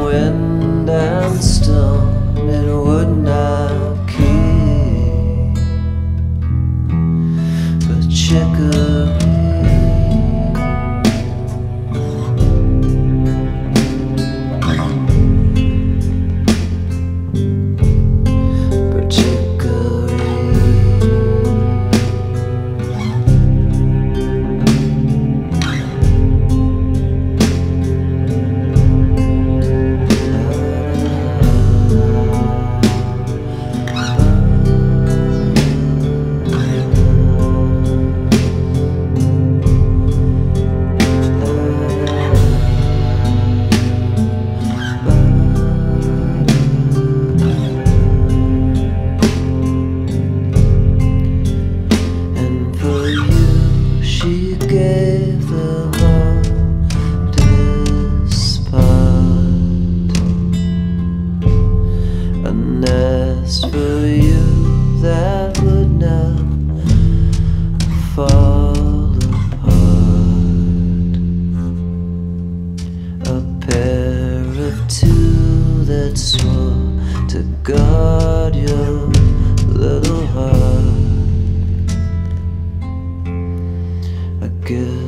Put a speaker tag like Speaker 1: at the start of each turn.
Speaker 1: In wind and storm, it would not keep but chicory. For you that would not fall apart. A pair of two that swore to guard your little heart. For you